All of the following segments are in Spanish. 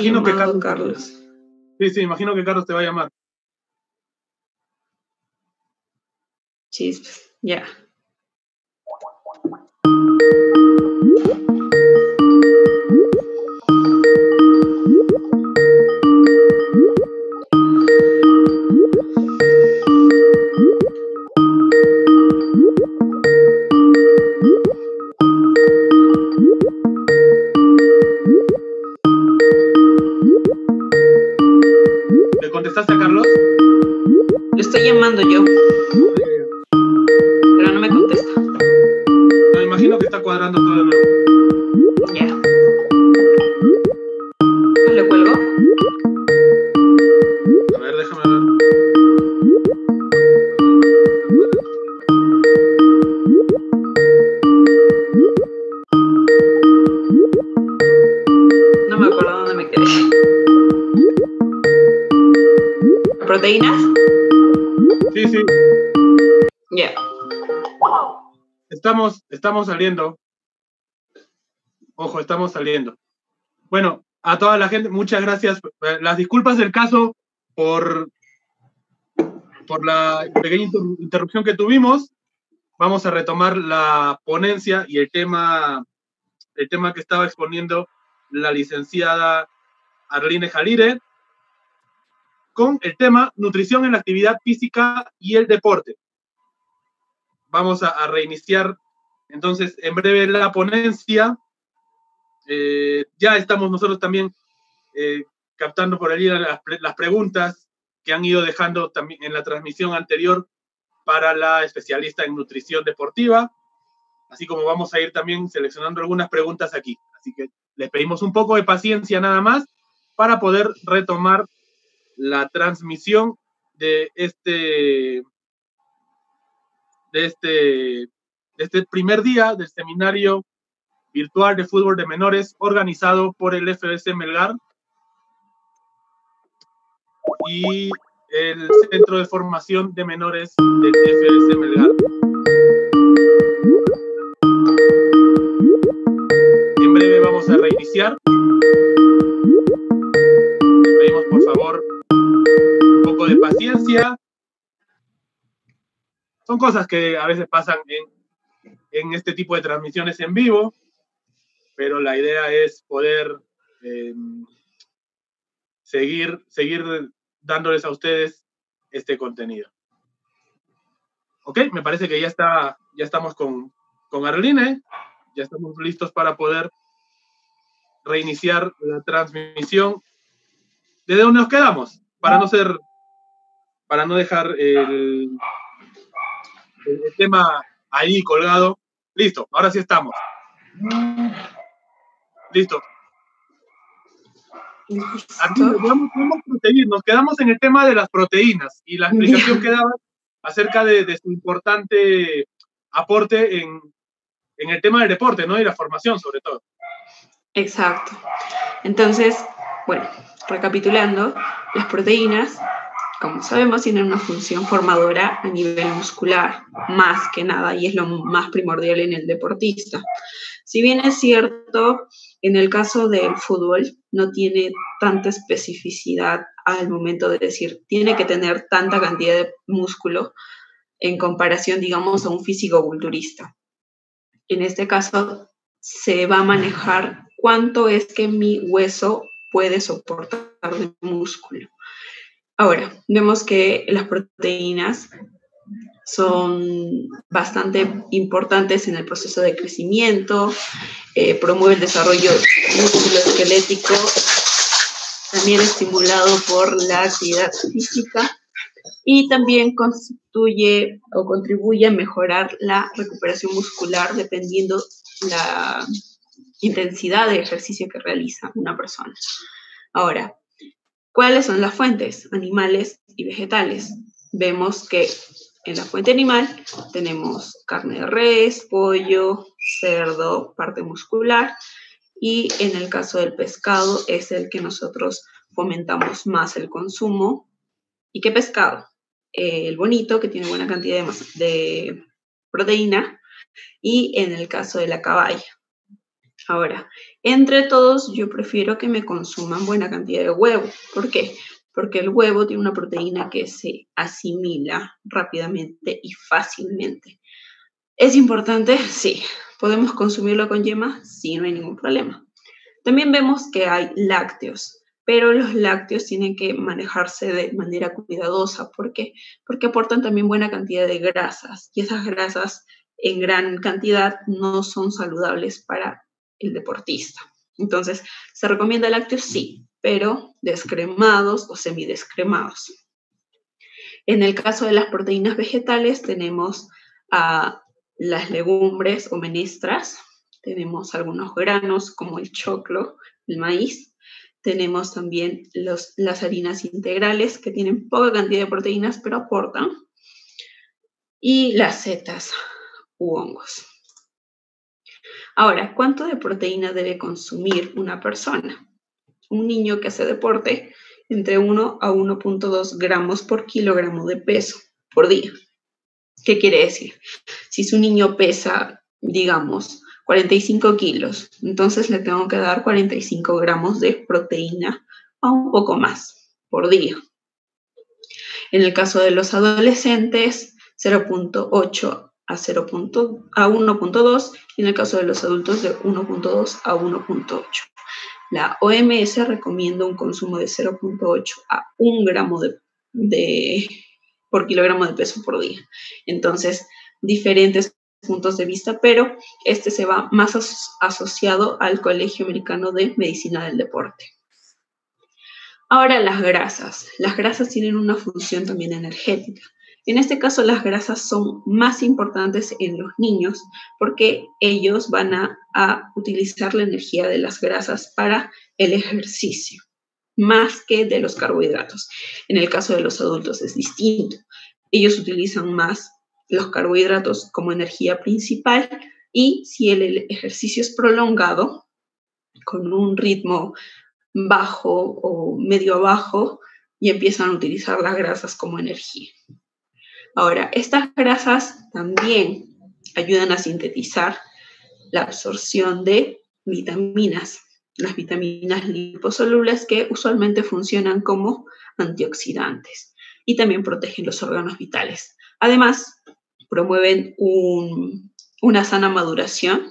imagino que Carlos. Sí, sí, imagino que Carlos te va a llamar. Chispas, ya. llamando yo. Pero no me contesta. Me imagino que está cuadrando todo de nuevo. Ya. Yeah. ¿Le cuelgo? A ver, déjame ver. No me acuerdo dónde me quedé. ¿Proteínas? Estamos saliendo. Ojo, estamos saliendo. Bueno, a toda la gente, muchas gracias. Las disculpas del caso por, por la pequeña interrupción que tuvimos. Vamos a retomar la ponencia y el tema, el tema que estaba exponiendo la licenciada Arline Jalire con el tema nutrición en la actividad física y el deporte. Vamos a reiniciar entonces, en breve la ponencia. Eh, ya estamos nosotros también eh, captando por allí las, las, preguntas que han ido dejando también en la transmisión anterior para la especialista en nutrición deportiva, así como vamos a ir también seleccionando algunas preguntas aquí. Así que les pedimos un poco de paciencia nada más para poder retomar la transmisión de este, de este este primer día del seminario virtual de fútbol de menores organizado por el FS Melgar y el Centro de Formación de Menores del FS Melgar. En breve vamos a reiniciar. Son cosas que a veces pasan en en este tipo de transmisiones en vivo, pero la idea es poder eh, seguir, seguir dándoles a ustedes este contenido. Ok, me parece que ya, está, ya estamos con, con Arline, ya estamos listos para poder reiniciar la transmisión. ¿Desde dónde nos quedamos? Para no ser, para no dejar el, el tema ahí colgado. Listo, ahora sí estamos. Listo. Nos quedamos en el tema de las proteínas y la explicación que daba acerca de, su importante aporte en, en, el tema del deporte, ¿no? Y la formación, sobre todo. Exacto. Entonces, bueno, recapitulando, las proteínas como sabemos, tienen una función formadora a nivel muscular, más que nada, y es lo más primordial en el deportista. Si bien es cierto, en el caso del fútbol no tiene tanta especificidad al momento de decir, tiene que tener tanta cantidad de músculo en comparación, digamos, a un físico-culturista. En este caso, se va a manejar cuánto es que mi hueso puede soportar de músculo. Ahora, vemos que las proteínas son bastante importantes en el proceso de crecimiento, eh, promueve el desarrollo musculoesquelético, también estimulado por la actividad física y también constituye o contribuye a mejorar la recuperación muscular dependiendo la intensidad de ejercicio que realiza una persona. Ahora, ¿Cuáles son las fuentes? Animales y vegetales. Vemos que en la fuente animal tenemos carne de res, pollo, cerdo, parte muscular y en el caso del pescado es el que nosotros fomentamos más el consumo. ¿Y qué pescado? el bonito, que tiene buena cantidad de, proteína, y en el caso de la caballa. Ahora, entre todos, yo prefiero que me consuman buena cantidad de huevo. ¿Por qué? Porque el huevo tiene una proteína que se asimila rápidamente y fácilmente. ¿Es importante? Sí. ¿Podemos consumirlo con yema? Sí, no hay ningún problema. También vemos que hay lácteos, pero los lácteos tienen que manejarse de manera cuidadosa. ¿Por qué? Porque aportan también buena cantidad de grasas y esas grasas en gran cantidad no son saludables para el deportista. Entonces, ¿se recomienda lácteos? Sí, pero descremados o semidescremados. En el caso de las proteínas vegetales tenemos a las legumbres o menestras, tenemos algunos granos como el choclo, el maíz, tenemos también los, las harinas integrales que tienen poca cantidad de proteínas pero aportan, y las setas u hongos. Ahora, ¿cuánto de proteína debe consumir una persona? Un niño que hace deporte entre 1 a 1.2 gramos por kilogramo de peso por día. ¿Qué quiere decir? Si su niño pesa, digamos, 45 kilos, entonces le tengo que dar 45 gramos de proteína o un poco más por día. En el caso de los adolescentes, 0.8 a, 0 a 1.2 y en el caso de los adultos de 1.2 a 1.8. La OMS recomienda un consumo de 0.8 a 1 gramo de, por kilogramo de peso por día. Entonces, diferentes puntos de vista, pero este se va más asociado al Colegio Americano de Medicina del Deporte. Ahora las grasas. Las grasas tienen una función también energética. En este caso, las grasas son más importantes en los niños porque ellos van a, utilizar la energía de las grasas para el ejercicio, más que de los carbohidratos. En el caso de los adultos es distinto. Ellos utilizan más los carbohidratos como energía principal y si el ejercicio es prolongado, con un ritmo bajo o medio bajo, y empiezan a utilizar las grasas como energía. Ahora, estas grasas también ayudan a sintetizar la absorción de vitaminas, las vitaminas liposolubles que usualmente funcionan como antioxidantes y también protegen los órganos vitales. Además, promueven una sana maduración,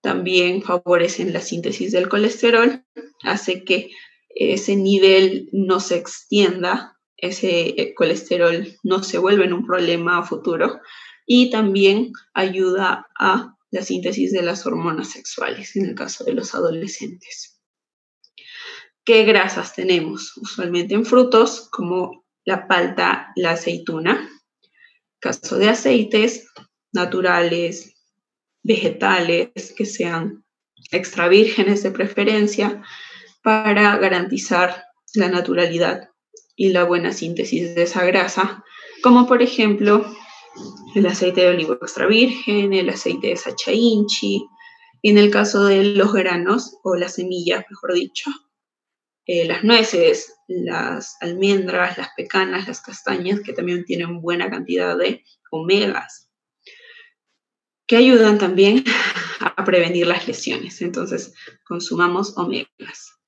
también favorecen la síntesis del colesterol, hace que ese nivel no se extienda ese eh, colesterol no se vuelve en un problema a futuro y también ayuda a la síntesis de las hormonas sexuales en el caso de los adolescentes. ¿Qué grasas tenemos? Usualmente en frutos como la palta, la aceituna. Caso de aceites naturales, vegetales, que sean extra vírgenes de preferencia, para garantizar la naturalidad y la buena síntesis de esa grasa, como por ejemplo el aceite de olivo extra virgen, el aceite de sacha inchi, y en el caso de los granos o las semillas, mejor dicho, eh, las nueces, las almendras, las pecanas, las castañas, que también tienen buena cantidad de omegas, que ayudan también a prevenir las lesiones. Entonces, consumamos omegas.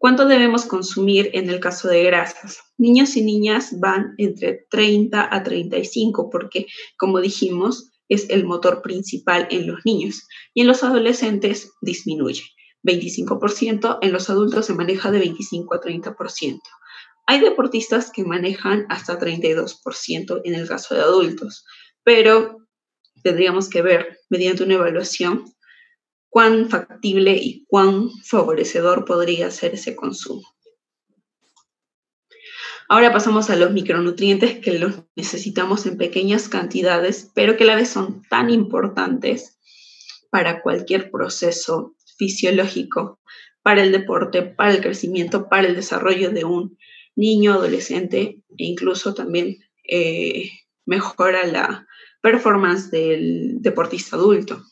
¿Cuánto debemos consumir en el caso de grasas? Niños y niñas van entre 30 a 35 porque, como dijimos, es el motor principal en los niños y en los adolescentes disminuye. 25%, en los adultos se maneja de 25 a 30%. Hay deportistas que manejan hasta 32% en el caso de adultos, pero tendríamos que ver mediante una evaluación cuán factible y cuán favorecedor podría ser ese consumo. Ahora pasamos a los micronutrientes que los necesitamos en pequeñas cantidades, pero que a la vez son tan importantes para cualquier proceso fisiológico, para el deporte, para el crecimiento, para el desarrollo de un niño, adolescente e incluso también eh, mejora la performance del deportista adulto.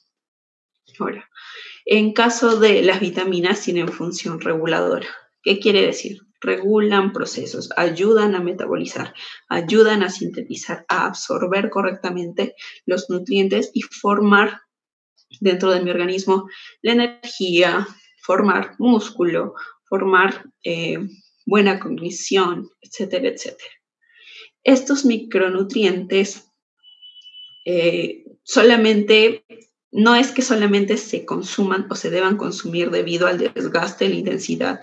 En caso de las vitaminas tienen función reguladora. ¿Qué quiere decir? Regulan procesos, ayudan a metabolizar, ayudan a sintetizar, a absorber correctamente los nutrientes y formar dentro de mi organismo la energía, formar músculo, formar eh, buena cognición, etcétera, etcétera. Estos micronutrientes eh, solamente, no es que solamente se consuman o se deban consumir debido al desgaste y la intensidad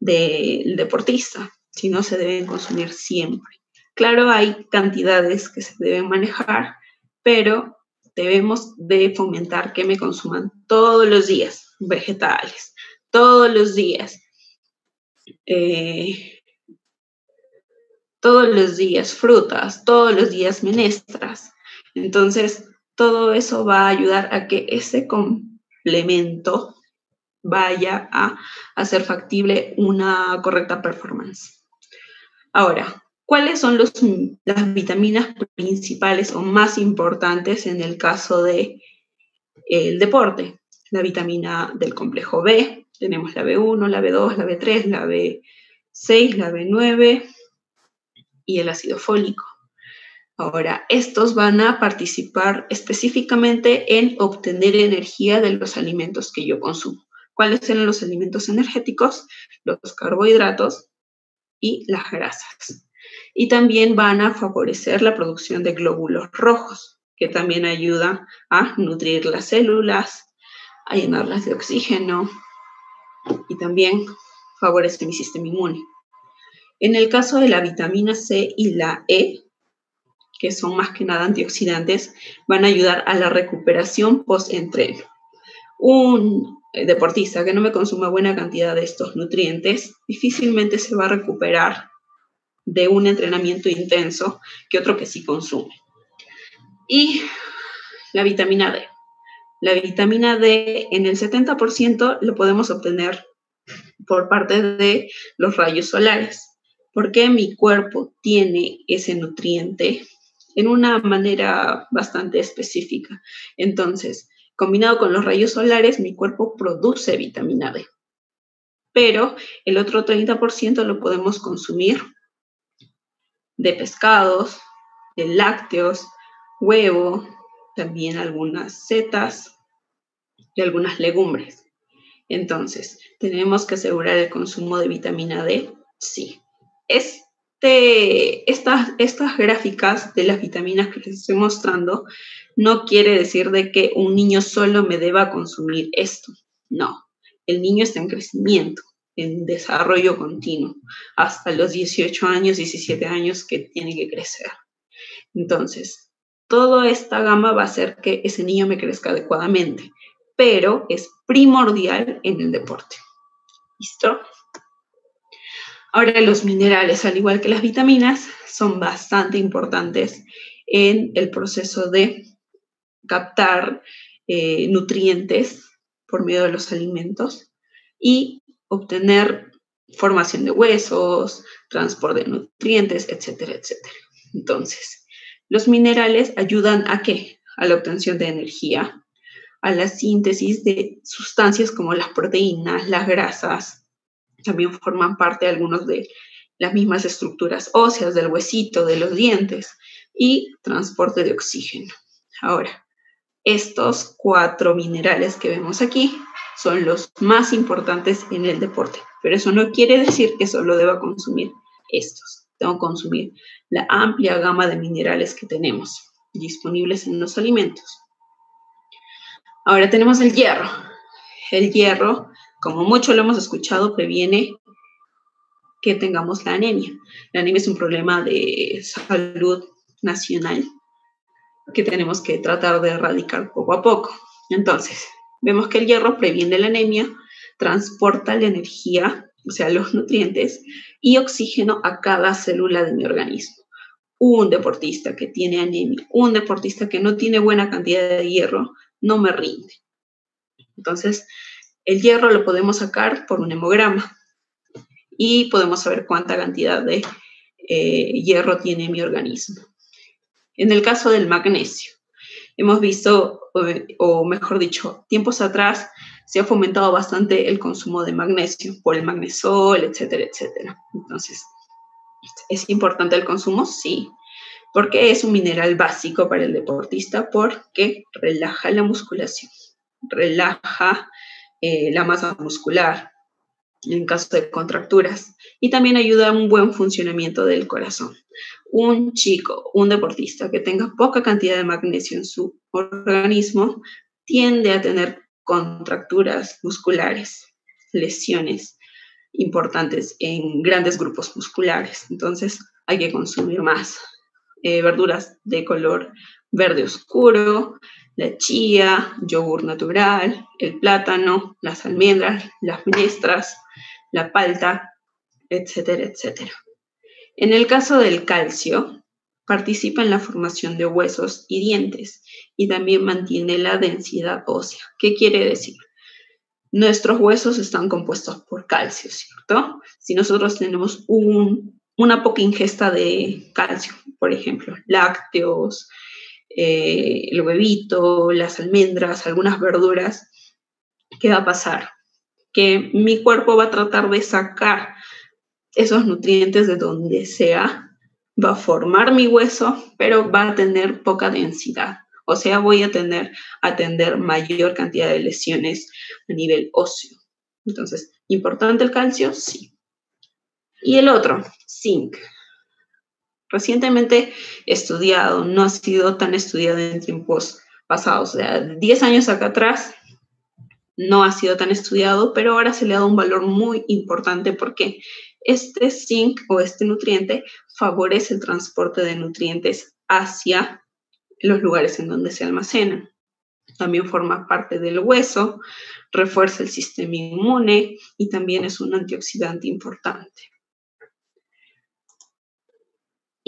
del deportista, sino se deben consumir siempre. Claro, hay cantidades que se deben manejar, pero debemos de fomentar que me consuman todos los días vegetales, todos los días. Eh, todos los días frutas, todos los días menestras. Entonces, todo eso va a ayudar a que ese complemento vaya a hacer factible una correcta performance. Ahora, ¿cuáles son las vitaminas principales o más importantes en el caso del el deporte? La vitamina del complejo B, tenemos la B1, la B2, la B3, la B6, la B9 y el ácido fólico. Ahora, estos van a participar específicamente en obtener energía de los alimentos que yo consumo. ¿Cuáles son los alimentos energéticos? Los carbohidratos y las grasas. Y también van a favorecer la producción de glóbulos rojos, que también ayudan a nutrir las células, a llenarlas de oxígeno y también favorece mi sistema inmune. En el caso de la vitamina C y la E, que son más que nada antioxidantes, van a ayudar a la recuperación post-entreno. Un eh, deportista que no me consuma buena cantidad de estos nutrientes difícilmente se va a recuperar de un entrenamiento intenso que otro que sí consume. Y la vitamina D. La vitamina D en el 70% lo podemos obtener por parte de los rayos solares, porque mi cuerpo tiene ese nutriente en una manera bastante específica. Entonces, combinado con los rayos solares, mi cuerpo produce vitamina D. Pero el otro 30% lo podemos consumir de pescados, de lácteos, huevo, también algunas setas y algunas legumbres. Entonces, ¿tenemos que asegurar el consumo de vitamina D? Sí. Es este, estas, estas gráficas de las vitaminas que les estoy mostrando no quiere decir de que un niño solo me deba consumir esto. No, el niño está en crecimiento, en desarrollo continuo, hasta los 18 años, 17 años que tiene que crecer. Entonces, toda esta gama va a hacer que ese niño me crezca adecuadamente, pero es primordial en el deporte. ¿Listo? Ahora los minerales, al igual que las vitaminas, son bastante importantes en el proceso de captar eh, nutrientes por medio de los alimentos y obtener formación de huesos, transporte de nutrientes, etcétera, etcétera. Entonces, los minerales ayudan a qué? A la obtención de energía, a la síntesis de sustancias como las proteínas, las grasas, también forman parte algunos de las mismas estructuras óseas del huesito, de los dientes y transporte de oxígeno. Ahora, estos cuatro minerales que vemos aquí son los más importantes en el deporte, pero eso no quiere decir que solo deba consumir estos. Tengo que consumir la amplia gama de minerales que tenemos disponibles en los alimentos. Ahora tenemos el hierro. El hierro como mucho lo hemos escuchado, previene que tengamos la anemia. La anemia es un problema de salud nacional que tenemos que tratar de erradicar poco a poco. Entonces, vemos que el hierro previene la anemia, transporta la energía, o sea, los nutrientes y oxígeno a cada célula de mi organismo. Un deportista que tiene anemia, un deportista que no tiene buena cantidad de hierro, no me rinde. Entonces, el hierro lo podemos sacar por un hemograma y podemos saber cuánta cantidad de eh, hierro tiene mi organismo. En el caso del magnesio, hemos visto, o mejor dicho, tiempos atrás se ha fomentado bastante el consumo de magnesio por el magnesol, etcétera, etcétera. Entonces, ¿es importante el consumo? Sí, porque es un mineral básico para el deportista porque relaja la musculación. relaja eh, la masa muscular en caso de contracturas y también ayuda a un buen funcionamiento del corazón. Un chico, un deportista que tenga poca cantidad de magnesio en su organismo tiende a tener contracturas musculares, lesiones importantes en grandes grupos musculares. Entonces hay que consumir más eh, verduras de color verde oscuro, la chía, yogur natural, el plátano, las almendras, las menestras, la palta, etcétera, etcétera. En el caso del calcio, participa en la formación de huesos y dientes y también mantiene la densidad ósea. ¿Qué quiere decir? Nuestros huesos están compuestos por calcio, ¿cierto? Si nosotros tenemos una poca ingesta de calcio, por ejemplo, lácteos, eh, el huevito, las almendras, algunas verduras, ¿qué va a pasar? Que mi cuerpo va a tratar de sacar esos nutrientes de donde sea, va a formar mi hueso, pero va a tener poca densidad. O sea, voy a tener a tener mayor cantidad de lesiones a nivel óseo. Entonces, ¿importante el calcio? Sí. Y el otro, zinc recientemente estudiado, no ha sido tan estudiado en tiempos pasados, o sea, 10 años acá atrás no ha sido tan estudiado, pero ahora se le ha dado un valor muy importante porque este zinc o este nutriente favorece el transporte de nutrientes hacia los lugares en donde se almacenan. También forma parte del hueso, refuerza el sistema inmune y también es un antioxidante importante.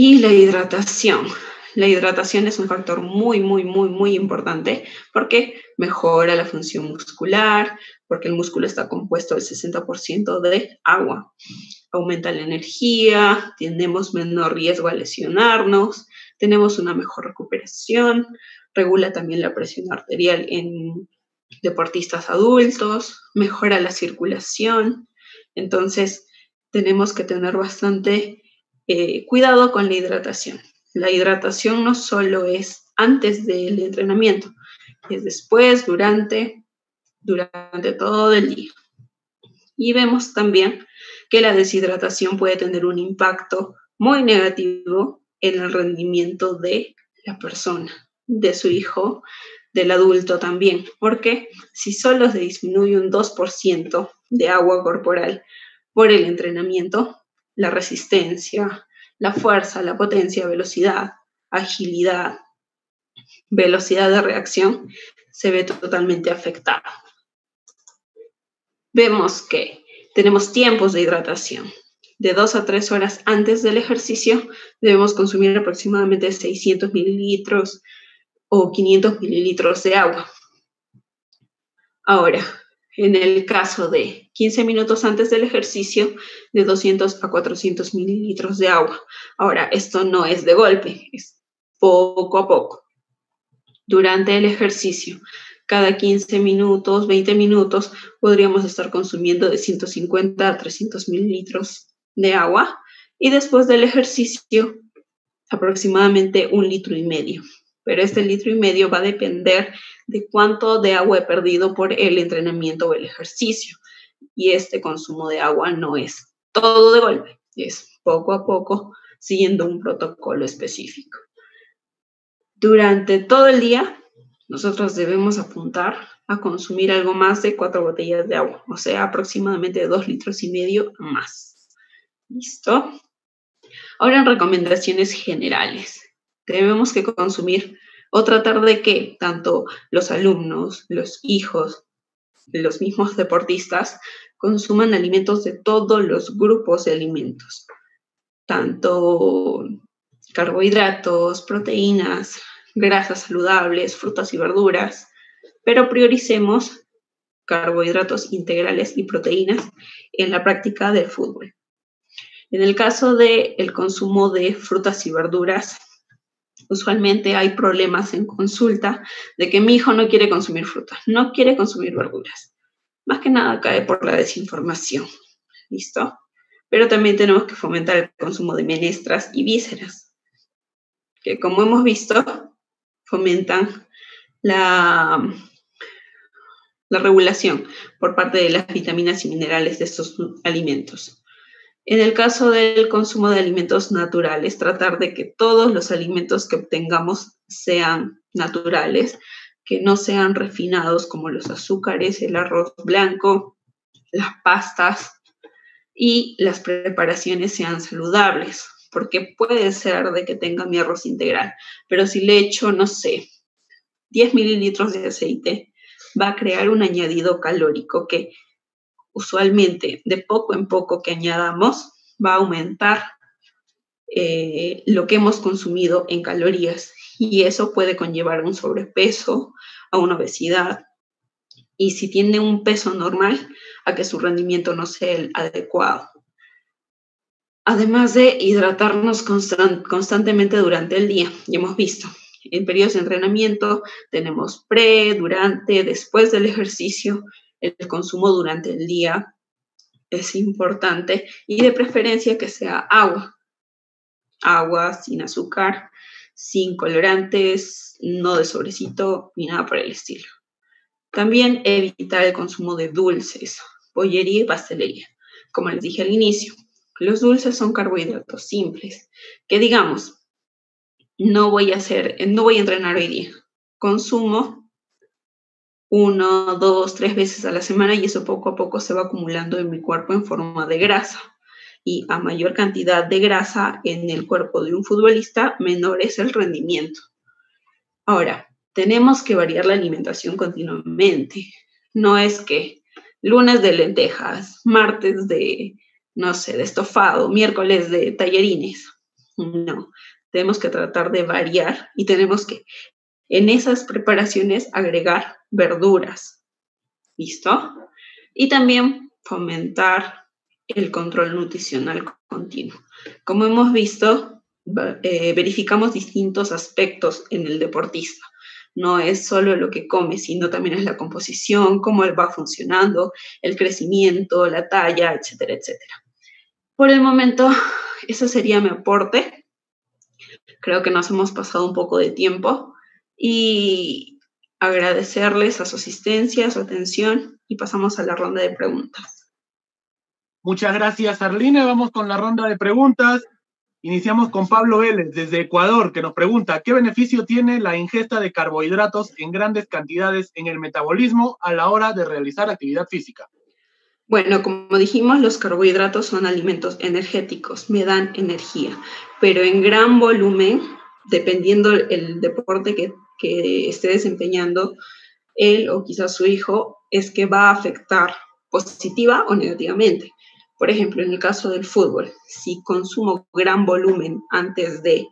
Y la hidratación. La hidratación es un factor muy, muy, muy, muy importante porque mejora la función muscular, porque el músculo está compuesto del 60% de agua. Aumenta la energía, tenemos menor riesgo a lesionarnos, tenemos una mejor recuperación, regula también la presión arterial en deportistas adultos, mejora la circulación. Entonces, tenemos que tener bastante eh, cuidado con la hidratación. La hidratación no solo es antes del entrenamiento, es después, durante, durante todo el día. Y vemos también que la deshidratación puede tener un impacto muy negativo en el rendimiento de la persona, de su hijo, del adulto también, porque si solo se disminuye un 2% de agua corporal por el entrenamiento, la resistencia, la fuerza, la potencia, velocidad, agilidad, velocidad de reacción, se ve totalmente afectada. Vemos que tenemos tiempos de hidratación. De dos a tres horas antes del ejercicio debemos consumir aproximadamente 600 mililitros o 500 mililitros de agua. Ahora, en el caso de 15 minutos antes del ejercicio, de 200 a 400 mililitros de agua. Ahora, esto no es de golpe, es poco a poco. Durante el ejercicio, cada 15 minutos, 20 minutos, podríamos estar consumiendo de 150 a 300 mililitros de agua y después del ejercicio, aproximadamente un litro y medio pero este litro y medio va a depender de cuánto de agua he perdido por el entrenamiento o el ejercicio. Y este consumo de agua no es todo de golpe, es poco a poco siguiendo un protocolo específico. Durante todo el día, nosotros debemos apuntar a consumir algo más de cuatro botellas de agua, o sea, aproximadamente dos litros y medio más. ¿Listo? Ahora en recomendaciones generales debemos que consumir o tratar de que tanto los alumnos, los hijos, los mismos deportistas consuman alimentos de todos los grupos de alimentos, tanto carbohidratos, proteínas, grasas saludables, frutas y verduras, pero prioricemos carbohidratos integrales y proteínas en la práctica del fútbol. En el caso del el consumo de frutas y verduras, usualmente hay problemas en consulta de que mi hijo no quiere consumir frutas, no quiere consumir verduras. Más que nada cae por la desinformación. ¿Listo? Pero también tenemos que fomentar el consumo de menestras y vísceras, que como hemos visto, fomentan la la regulación por parte de las vitaminas y minerales de estos alimentos. En el caso del consumo de alimentos naturales, tratar de que todos los alimentos que obtengamos sean naturales, que no sean refinados como los azúcares, el arroz blanco, las pastas y las preparaciones sean saludables, porque puede ser de que tenga mi arroz integral, pero si le echo, no sé, 10 mililitros de aceite, va a crear un añadido calórico que usualmente de poco en poco que añadamos va a aumentar eh, lo que hemos consumido en calorías. Y eso puede conllevar un sobrepeso, a una obesidad. Y si tiene un peso normal, a que su rendimiento no sea el adecuado. Además de hidratarnos constantemente durante el día, ya hemos visto, en periodos de entrenamiento tenemos pre, durante, después del ejercicio, el consumo durante el día es importante y de preferencia que sea agua. Agua sin azúcar, sin colorantes, no de sobrecito ni nada por el estilo. También evitar el consumo de dulces, pollería y pastelería. Como les dije al inicio, los dulces son carbohidratos simples, que digamos, no voy a hacer, no voy a entrenar hoy día. Consumo uno, dos, tres veces a la semana y eso poco a poco se va acumulando en mi cuerpo en forma de grasa. Y a mayor cantidad de grasa en el cuerpo de un futbolista, menor es el rendimiento. Ahora, tenemos que variar la alimentación continuamente. No es que lunes de lentejas, martes de, no sé, de estofado, miércoles de tallerines. No, tenemos que tratar de variar y tenemos que en esas preparaciones agregar verduras. ¿Listo? Y también fomentar el control nutricional continuo. Como hemos visto, eh, verificamos distintos aspectos en el deportista. No es solo lo que come, sino también es la composición, cómo él va funcionando, el crecimiento, la talla, etcétera, etcétera. Por el momento, ese sería mi aporte. Creo que nos hemos pasado un poco de tiempo y agradecerles a su asistencia, a su atención y pasamos a la ronda de preguntas. Muchas gracias, Arlene. Vamos con la ronda de preguntas. Iniciamos con Pablo Vélez, desde Ecuador, que nos pregunta, ¿qué beneficio tiene la ingesta de carbohidratos en grandes cantidades en el metabolismo a la hora de realizar actividad física? Bueno, como dijimos, los carbohidratos son alimentos energéticos, me dan energía, pero en gran volumen, dependiendo el deporte que, que esté desempeñando, él o quizás su hijo, es que va a afectar positiva o negativamente. Por ejemplo, en el caso del fútbol, si consumo gran volumen antes de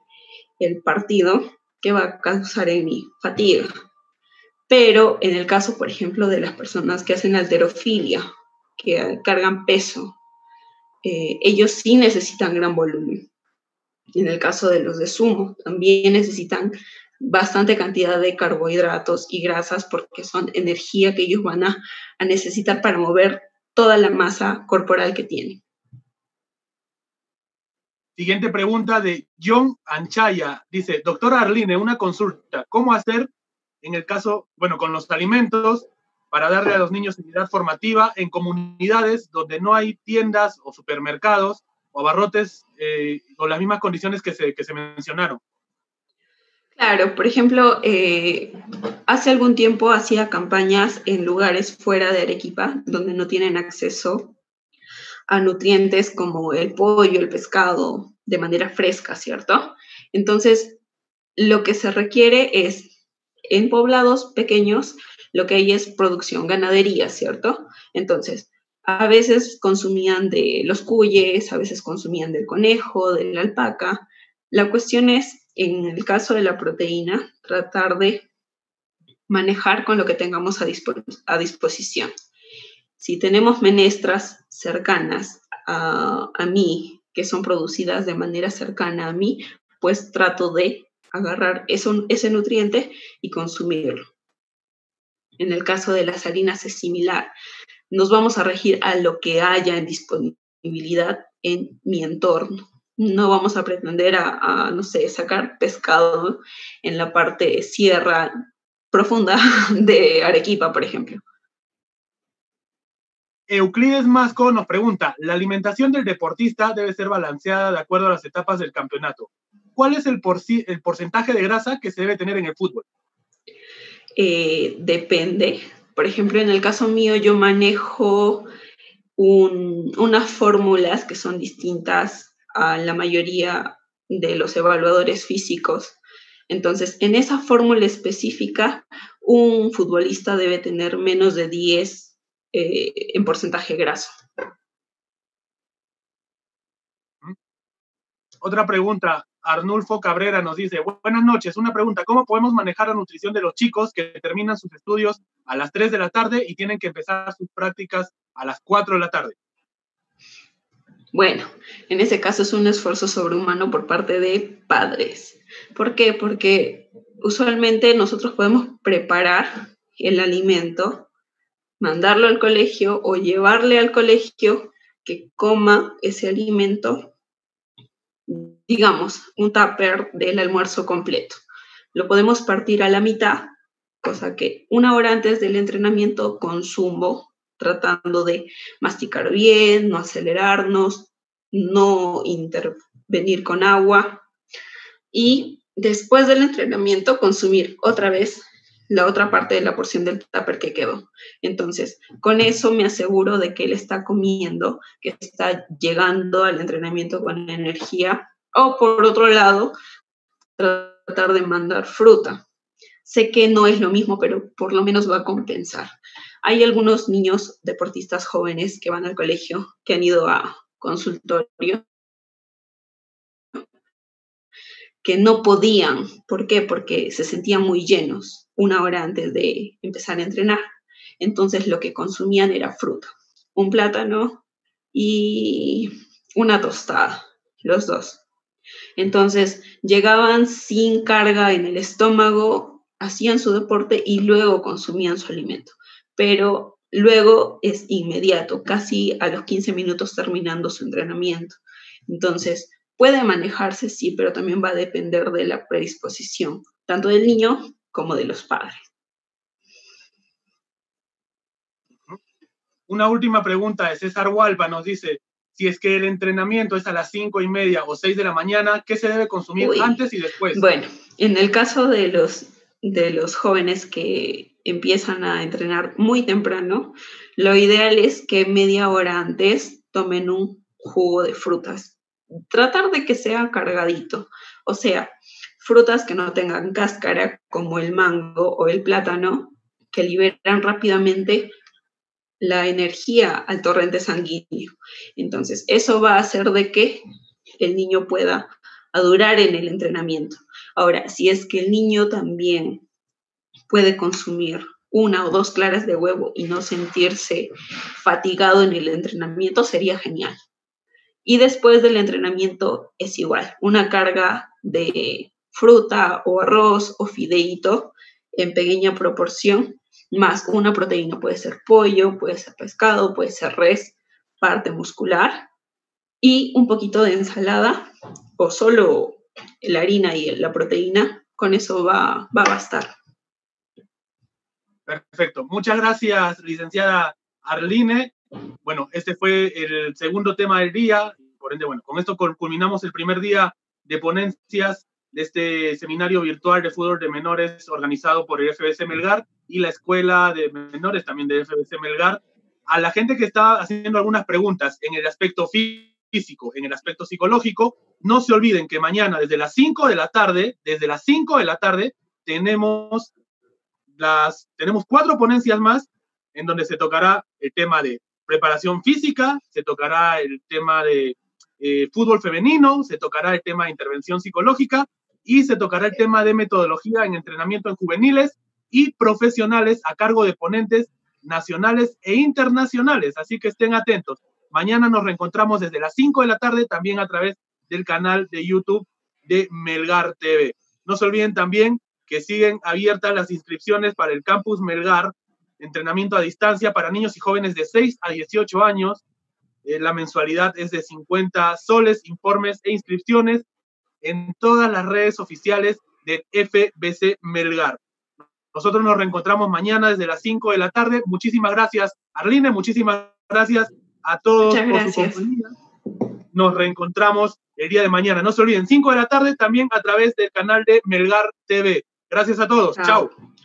el partido, ¿qué va a causar en mí? Fatiga. Pero en el caso, por ejemplo, de las personas que hacen alterofilia, que cargan peso, eh, ellos sí necesitan gran volumen. En el caso de los de sumo, también necesitan bastante cantidad de carbohidratos y grasas porque son energía que ellos van a, a necesitar para mover toda la masa corporal que tiene. Siguiente pregunta de John Anchaya. Dice, doctora Arline, una consulta. ¿Cómo hacer en el caso, bueno, con los alimentos para darle a los niños unidad formativa en comunidades donde no hay tiendas o supermercados o abarrotes eh, o las mismas condiciones que se, que se mencionaron? Claro, por ejemplo, eh, hace algún tiempo hacía campañas en lugares fuera de Arequipa donde no tienen acceso a nutrientes como el pollo, el pescado, de manera fresca, ¿cierto? Entonces, lo que se requiere es, en poblados pequeños, lo que hay es producción, ganadería, ¿cierto? Entonces, a veces consumían de los cuyes, a veces consumían del conejo, de la alpaca. La cuestión es en el caso de la proteína, tratar de manejar con lo que tengamos a, disposición. Si tenemos menestras cercanas a, mí, que son producidas de manera cercana a mí, pues trato de agarrar ese nutriente y consumirlo. En el caso de las harinas es similar. Nos vamos a regir a lo que haya en disponibilidad en mi entorno no vamos a pretender a, no sé, sacar pescado en la parte sierra profunda de Arequipa, por ejemplo. Euclides Masco nos pregunta, la alimentación del deportista debe ser balanceada de acuerdo a las etapas del campeonato. ¿Cuál es el, el porcentaje de grasa que se debe tener en el fútbol? Eh, depende. Por ejemplo, en el caso mío yo manejo unas fórmulas que son distintas a la mayoría de los evaluadores físicos. Entonces, en esa fórmula específica, un futbolista debe tener menos de 10 eh, en porcentaje graso. Otra pregunta, Arnulfo Cabrera nos dice, buenas noches, una pregunta, ¿cómo podemos manejar la nutrición de los chicos que terminan sus estudios a las 3 de la tarde y tienen que empezar sus prácticas a las 4 de la tarde? Bueno, en ese caso es un esfuerzo sobrehumano por parte de padres. ¿Por qué? Porque usualmente nosotros podemos preparar el alimento mandarlo al colegio o llevarle al colegio que coma ese alimento, digamos, un tupper del almuerzo completo. Lo podemos partir a la mitad, cosa que una hora antes del entrenamiento consumo, tratando de masticar bien, no acelerarnos, no intervenir con agua y después del entrenamiento consumir otra vez la otra parte de la porción del tupper que quedó. Entonces, con eso me aseguro de que él está comiendo, que está llegando al entrenamiento con energía. O por otro lado, tratar de mandar fruta. Sé que no es lo mismo, pero por lo menos va a compensar. Hay algunos niños deportistas jóvenes que van al colegio, que han ido a consultorio que no podían. ¿Por qué? Porque se sentían muy llenos una hora antes de empezar a entrenar. Entonces lo que consumían era fruta, un plátano y una tostada, los dos. Entonces llegaban sin carga en el estómago, hacían su deporte y luego consumían su alimento. Pero luego es inmediato, casi a los 15 minutos terminando su entrenamiento. Entonces, Puede manejarse, sí, pero también va a depender de la predisposición, tanto del niño como de los padres. Una última pregunta de César Hualpa nos dice, si es que el entrenamiento es a las cinco y media o seis de la mañana, ¿qué se debe consumir antes y después? Bueno, en el caso de los, de los jóvenes que empiezan a entrenar muy temprano, lo ideal es que media hora antes tomen un jugo de frutas tratar de que sea cargadito, o sea, frutas que no tengan cáscara como el mango o el plátano, que liberan rápidamente la energía al torrente sanguíneo. Entonces, eso va a hacer de que el niño pueda durar en el entrenamiento. Ahora, si es que el niño también puede consumir una o dos claras de huevo y no sentirse fatigado en el entrenamiento, sería genial. Y después del entrenamiento es igual, una carga de fruta o arroz o fideíto en pequeña proporción, más una proteína, puede ser pollo, puede ser pescado, puede ser res, parte muscular, y un poquito de ensalada o solo la harina y la proteína, con eso va, va a bastar. Perfecto. Muchas gracias, licenciada Arline. Bueno, este fue el segundo tema del día. Por ende, bueno, con esto culminamos el primer día de ponencias de este seminario virtual de fútbol de menores organizado por el FBC Melgar y la Escuela de Menores también de FBC Melgar. A la gente que está haciendo algunas preguntas en el aspecto físico, en el aspecto psicológico, no se olviden que mañana desde las 5 de la tarde, desde las 5 de la tarde, tenemos las tenemos cuatro ponencias más en donde se tocará el tema de preparación física, se tocará el tema de eh, fútbol femenino, se tocará el tema de intervención psicológica y se tocará el tema de metodología en entrenamiento en juveniles y profesionales a cargo de ponentes nacionales e internacionales. Así que estén atentos. Mañana nos reencontramos desde las 5 de la tarde también a través del canal de YouTube de Melgar TV. No se olviden también que siguen abiertas las inscripciones para el campus Melgar entrenamiento a distancia para niños y jóvenes de 6 a 18 años. Eh, la mensualidad es de 50 soles, informes e inscripciones en todas las redes oficiales de FBC Melgar. Nosotros nos reencontramos mañana desde las 5 de la tarde. Muchísimas gracias, Arline. Muchísimas gracias a todos por su compañía. Nos reencontramos el día de mañana. No se olviden, 5 de la tarde también a través del canal de Melgar TV. Gracias a todos. Chao. Chao.